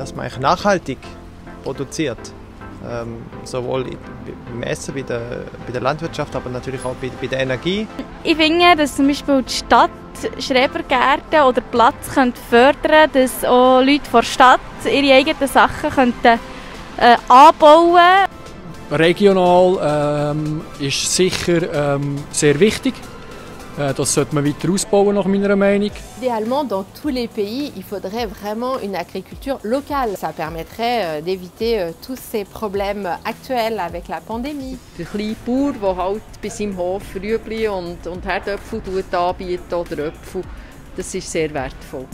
eigentlich nachhaltig produziert. Ähm, sowohl im Essen, bei der, bei der Landwirtschaft, aber natürlich auch bei, bei der Energie. Ich finde, dass zum Beispiel die Stadt Schrebergärten oder Platz könnte fördern dass auch Leute von der Stadt ihre eigenen Sachen könnten, äh, anbauen Regional ähm, ist sicher ähm, sehr wichtig. Äh, das sollte man weiter ausbauen, nach meiner Meinung. Idéalement, dans tous les pays, il faudrait vraiment une agriculture locale. Ça permettrait euh, d'éviter euh, tous ces problèmes actuels avec la pandémie. Der kleine Bauer, der halt bei seinem Hof Rüebli und, und Herdöpfel anbietet oder Äpfel, das ist sehr wertvoll.